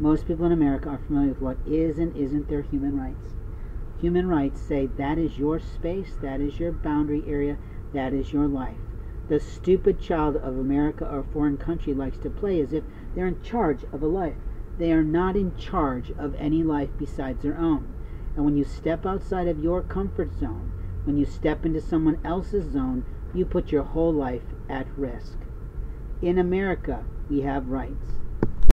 Most people in America are familiar with what is and isn't their human rights. Human rights say that is your space, that is your boundary area, that is your life. The stupid child of America or foreign country likes to play as if they're in charge of a life. They are not in charge of any life besides their own. And when you step outside of your comfort zone, when you step into someone else's zone, you put your whole life at risk. In America, we have rights.